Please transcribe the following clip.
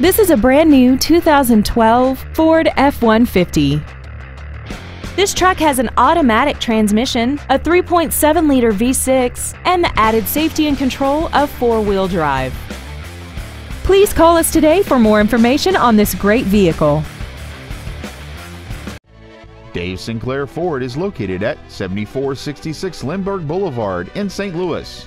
This is a brand new 2012 Ford F-150. This truck has an automatic transmission, a 3.7 liter V6, and the added safety and control of four-wheel drive. Please call us today for more information on this great vehicle. Dave Sinclair Ford is located at 7466 Lindbergh Boulevard in St. Louis.